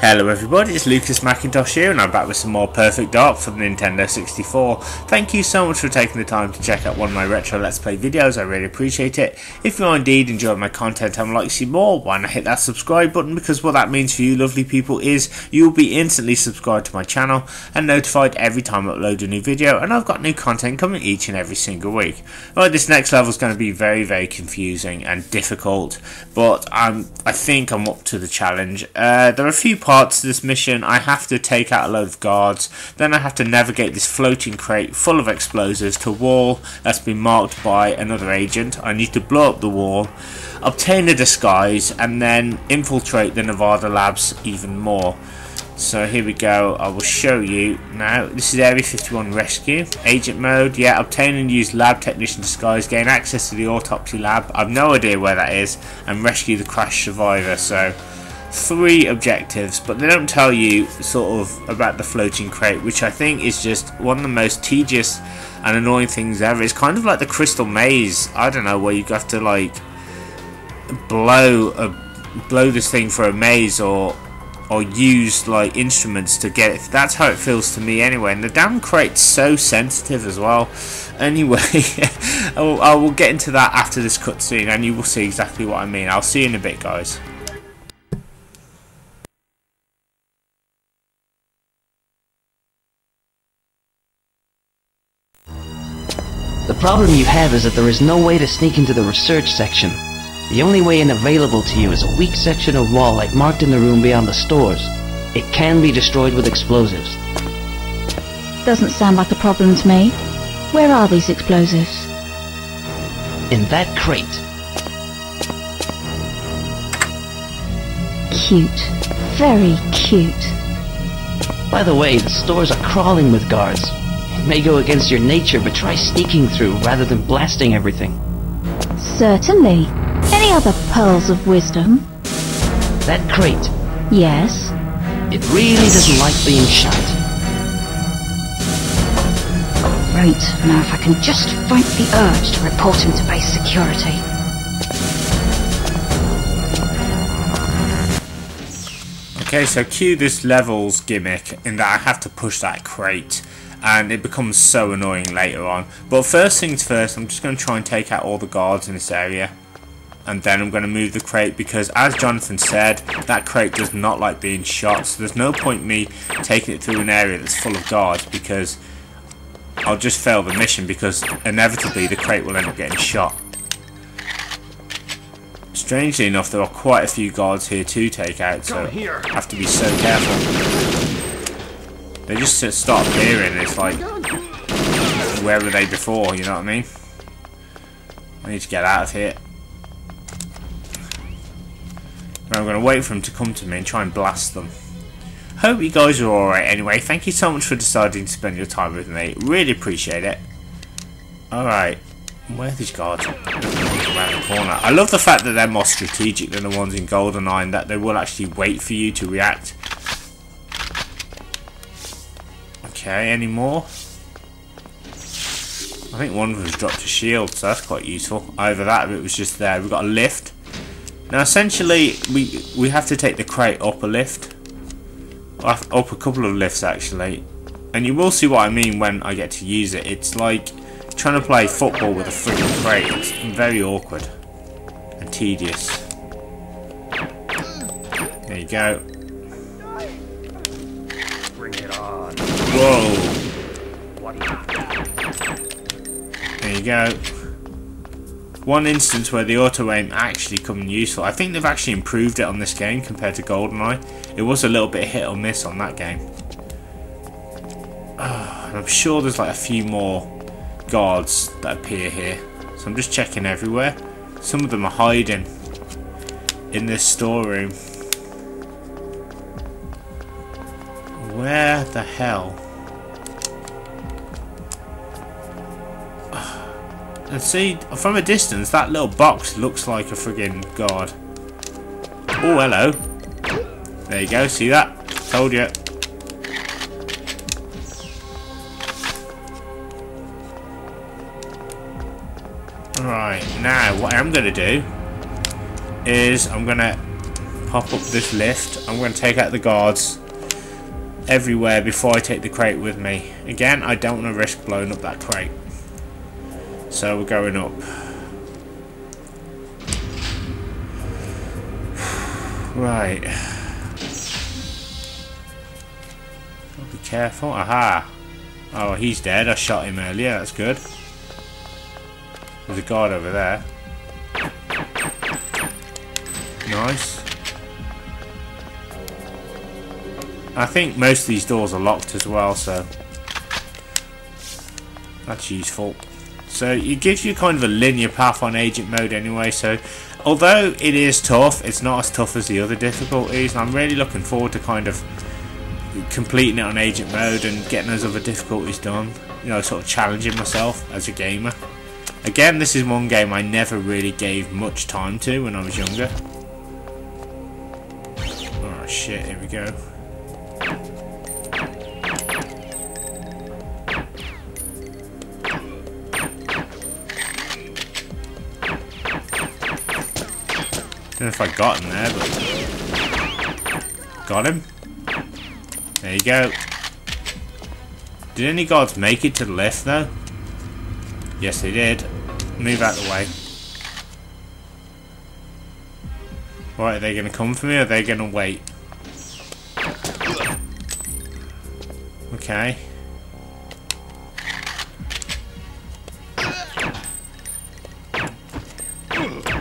Hello everybody, it's Lucas Mackintosh here and I'm back with some more Perfect Dark for the Nintendo 64. Thank you so much for taking the time to check out one of my retro Let's Play videos, I really appreciate it. If you are indeed enjoying my content and would like to see more, why not hit that subscribe button because what that means for you lovely people is you'll be instantly subscribed to my channel and notified every time I upload a new video and I've got new content coming each and every single week. Right, this next level is going to be very very confusing and difficult but I'm, I think I'm up to the challenge. Uh, there are a few parts to this mission. I have to take out a load of guards. Then I have to navigate this floating crate full of explosives to a wall that's been marked by another agent. I need to blow up the wall, obtain a disguise, and then infiltrate the Nevada labs even more. So here we go, I will show you now. This is Area 51 Rescue. Agent mode, yeah, obtain and use lab technician disguise, gain access to the autopsy lab. I've no idea where that is, and rescue the crash survivor. So three objectives, but they don't tell you sort of about the floating crate, which I think is just one of the most tedious and annoying things ever. It's kind of like the crystal maze. I don't know where you have to like blow a blow this thing for a maze or or use like instruments to get it. That's how it feels to me anyway. And the damn crate's so sensitive as well. Anyway, I, will, I will get into that after this cutscene and you will see exactly what I mean. I'll see you in a bit guys. Problem you have is that there is no way to sneak into the research section. The only way in available to you is a weak section of wall like marked in the room beyond the stores. It can be destroyed with explosives. Doesn't sound like a problem to me. Where are these explosives? In that crate. Cute. Very cute. By the way, the stores are crawling with guards. It may go against your nature, but try sneaking through rather than blasting everything. Certainly. Any other pearls of wisdom? That crate. Yes. It really doesn't like being shot. Right, now if I can just fight the urge to report him to base security. Okay, so cue this levels gimmick in that I have to push that crate and it becomes so annoying later on. But first things first, I'm just going to try and take out all the guards in this area. And then I'm going to move the crate because as Jonathan said, that crate does not like being shot. So there's no point me taking it through an area that's full of guards because I'll just fail the mission because inevitably the crate will end up getting shot. Strangely enough, there are quite a few guards here to take out, so I have to be so careful. They just start appearing, it's like, where were they before, you know what I mean? I need to get out of here. I'm going to wait for them to come to me and try and blast them. Hope you guys are alright anyway. Thank you so much for deciding to spend your time with me. Really appreciate it. Alright. Where are these guards? Around the corner. I love the fact that they're more strategic than the ones in GoldenEye and that they will actually wait for you to react. Okay, any more? I think one of them's dropped a shield, so that's quite useful. Either that or it was just there. We've got a lift. Now, essentially, we we have to take the crate up a lift. Up a couple of lifts, actually. And you will see what I mean when I get to use it. It's like trying to play football with a freaking crate. It's very awkward. And tedious. There you go. Whoa. There you go. One instance where the auto aim actually come useful. I think they've actually improved it on this game compared to GoldenEye. It was a little bit hit or miss on that game. Uh, I'm sure there's like a few more guards that appear here. So I'm just checking everywhere. Some of them are hiding in this storeroom. Where the hell? And see, from a distance, that little box looks like a friggin' guard. Oh, hello. There you go, see that? Told you. Right, now what I'm going to do is I'm going to pop up this lift. I'm going to take out the guards everywhere before I take the crate with me. Again, I don't want to risk blowing up that crate. So we're going up. Right. Be careful. Aha. Oh, he's dead. I shot him earlier. That's good. There's a guard over there. Nice. I think most of these doors are locked as well, so that's useful. So it gives you kind of a linear path on agent mode anyway, so although it is tough, it's not as tough as the other difficulties, and I'm really looking forward to kind of completing it on agent mode and getting those other difficulties done. You know, sort of challenging myself as a gamer. Again, this is one game I never really gave much time to when I was younger. Oh shit, here we go. Don't know if I got him there, but... Got him? There you go. Did any guards make it to the lift, though? Yes, they did. Move out the way. What, are they going to come for me or are they going to wait? Okay.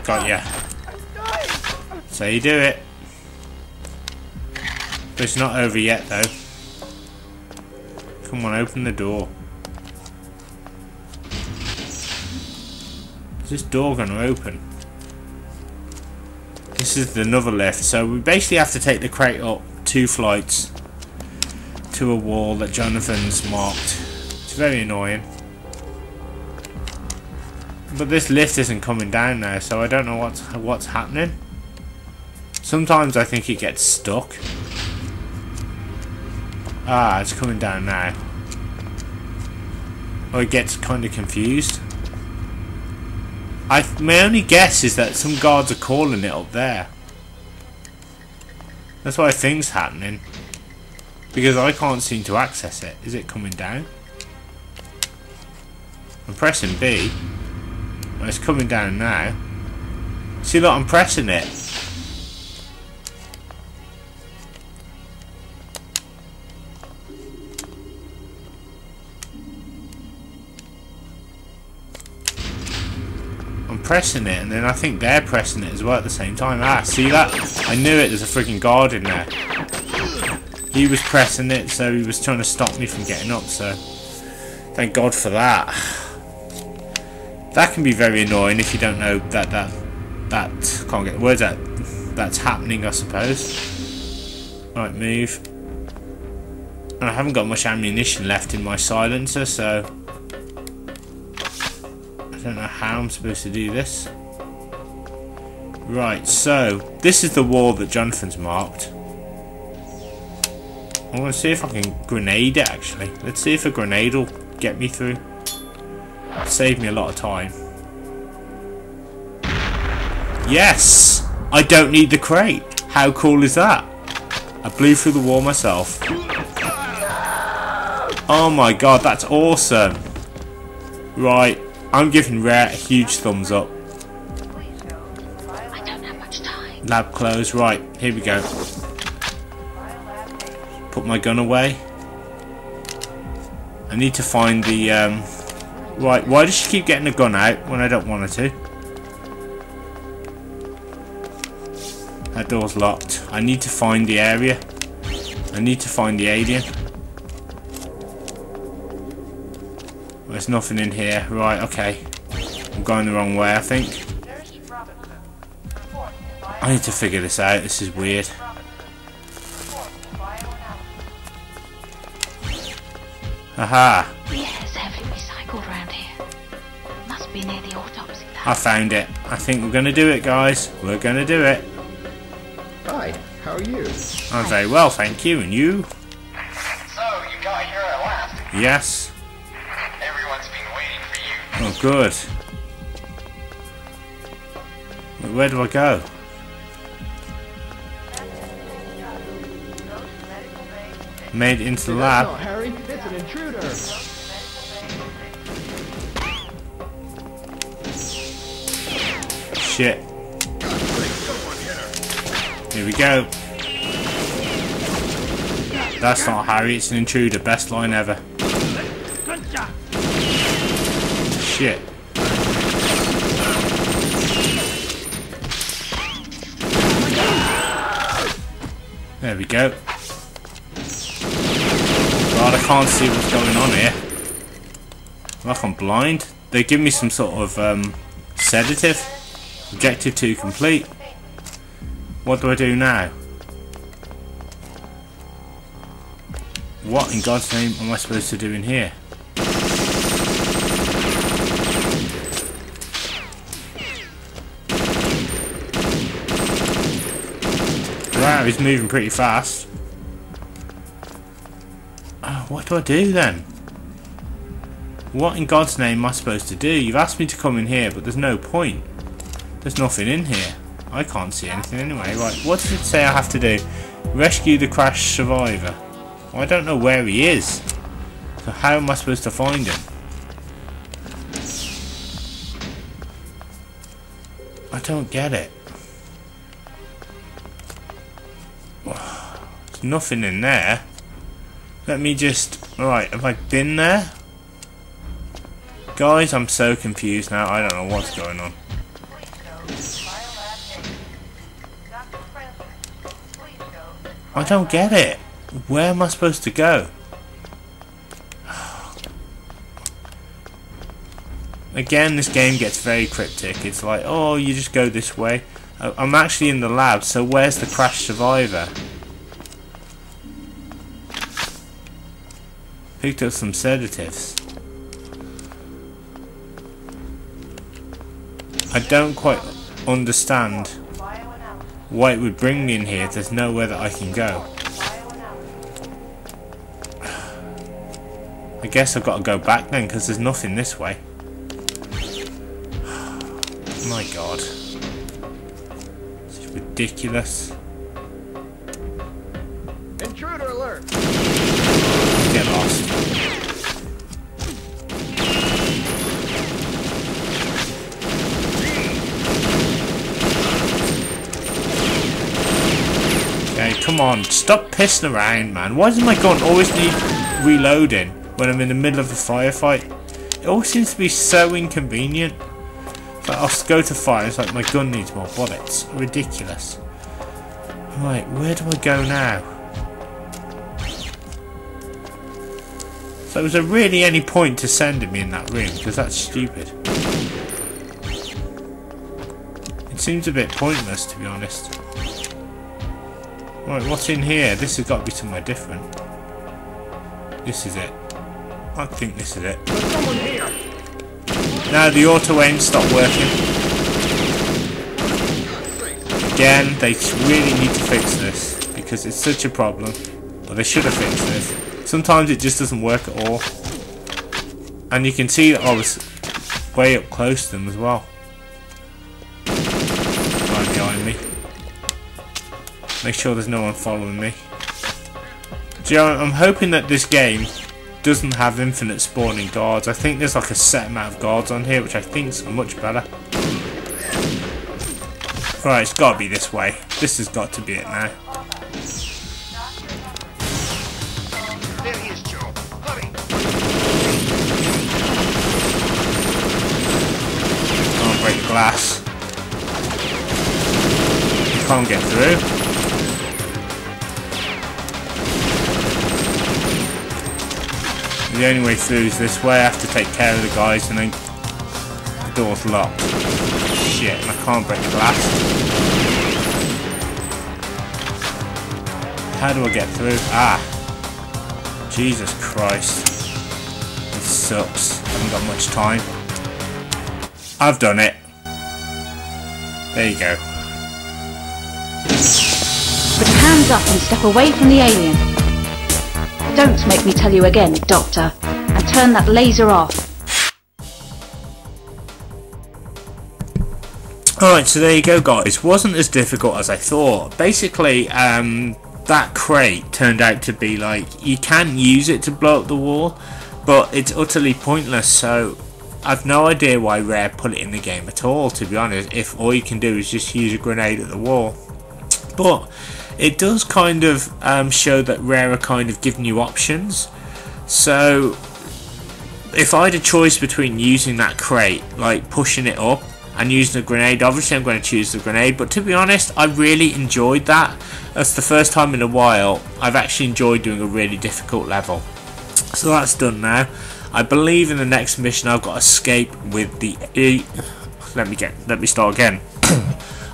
Got ya. So you do it. But it's not over yet though. Come on, open the door. Is this door going to open? This is the another lift. So we basically have to take the crate up two flights to a wall that Jonathan's marked. It's very annoying. But this lift isn't coming down now, so I don't know what's what's happening. Sometimes I think it gets stuck. Ah, it's coming down now. Or it gets kind of confused. I my only guess is that some guards are calling it up there. That's why things happening. Because I can't seem to access it. Is it coming down? I'm pressing B. Oh, it's coming down now. See look, I'm pressing it. Pressing it and then I think they're pressing it as well at the same time. Ah, see that? I knew it, there's a freaking guard in there. He was pressing it so he was trying to stop me from getting up so thank god for that. That can be very annoying if you don't know that that that can't get the words out. That's happening, I suppose. Right, move. And I haven't got much ammunition left in my silencer, so don't know how I'm supposed to do this. Right, so this is the wall that Jonathan's marked. I want to see if I can grenade it actually. Let's see if a grenade will get me through. Save me a lot of time. Yes! I don't need the crate. How cool is that? I blew through the wall myself. Oh my god, that's awesome. Right, I'm giving Rare a huge thumbs up. I don't have much time. Lab closed. Right, here we go. Put my gun away. I need to find the... Um, right, why does she keep getting the gun out when I don't want her to? That door's locked. I need to find the area. I need to find the alien. There's nothing in here. Right, okay. I'm going the wrong way, I think. I need to figure this out. This is weird. Aha! Yes, heavy recycled around here. Must be near the autopsy I found it. I think we're going to do it, guys. We're going to do it. Hi, how are you? I'm very well, thank you. And you? So, you got here at last. Yes. Oh, good. Where do I go? Made into the lab. Shit. Here we go. That's not Harry, it's an intruder. Best line ever. Shit. There we go. God, I can't see what's going on here. Like I'm blind. They give me some sort of um, sedative. Objective 2 complete. What do I do now? What in God's name am I supposed to do in here? He's moving pretty fast. Oh, what do I do then? What in God's name am I supposed to do? You've asked me to come in here, but there's no point. There's nothing in here. I can't see anything anyway. Right, what does it say I have to do? Rescue the crash survivor. Well, I don't know where he is. So how am I supposed to find him? I don't get it. Nothing in there. Let me just... Right, have I been there? Guys, I'm so confused now. I don't know what's going on. I don't get it. Where am I supposed to go? Again, this game gets very cryptic. It's like, oh, you just go this way. I'm actually in the lab, so where's the crash survivor? Picked up some sedatives. I don't quite understand why it would bring me in here there's nowhere that I can go. I guess I've got to go back then because there's nothing this way. My god. This is ridiculous. Come on. Stop pissing around, man. Why does my gun always need reloading when I'm in the middle of a firefight? It all seems to be so inconvenient. Like I'll go to fire, it's like my gun needs more bullets. Ridiculous. Right, where do I go now? So was there really any point to sending me in that room? Because that's stupid. It seems a bit pointless, to be honest. Right, what's in here? This has got to be somewhere different. This is it. I think this is it. There's someone here. Now the auto aim stopped working. Again, they really need to fix this because it's such a problem. But they should have fixed this. Sometimes it just doesn't work at all. And you can see that I was way up close to them as well. Make sure there's no one following me. Do you know, I'm hoping that this game doesn't have infinite spawning guards. I think there's like a set amount of guards on here, which I think is much better. Right, it's got to be this way. This has got to be it now. There he is, Joe. Hurry. Can't break the glass. Can't get through. The only way through is this way. I have to take care of the guys and then the door's locked. Shit, and I can't break the glass. How do I get through? Ah. Jesus Christ. This sucks. I haven't got much time. I've done it. There you go. Put your hands up and step away from the alien. Don't make me tell you again, Doctor. And turn that laser off. Alright, so there you go guys. Wasn't as difficult as I thought. Basically, um, that crate turned out to be like you can use it to blow up the wall, but it's utterly pointless. So I've no idea why Rare put it in the game at all. To be honest, if all you can do is just use a grenade at the wall, but it does kind of um, show that Rare are kind of giving you options. So if I had a choice between using that crate, like pushing it up and using a grenade, obviously I'm going to choose the grenade. But to be honest, I really enjoyed that. That's the first time in a while I've actually enjoyed doing a really difficult level. So that's done now. I believe in the next mission I've got escape with the E. Let me get. Let me start again.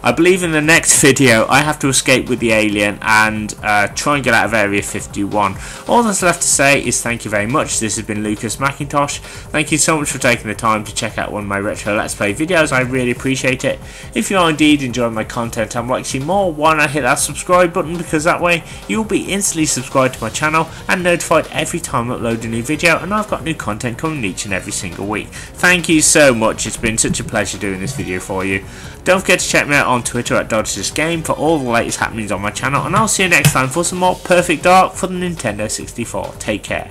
I believe in the next video I have to escape with the alien and uh, try and get out of Area 51. All that's left to say is thank you very much. This has been Lucas Mackintosh. Thank you so much for taking the time to check out one of my retro Let's Play videos. I really appreciate it. If you are indeed enjoying my content and like to see more, why not hit that subscribe button because that way you'll be instantly subscribed to my channel and notified every time I upload a new video and I've got new content coming each and every single week. Thank you so much. It's been such a pleasure doing this video for you. Don't forget to check me out on Twitter at DodgeThisGame for all the latest happenings on my channel, and I'll see you next time for some more Perfect Dark for the Nintendo 64. Take care.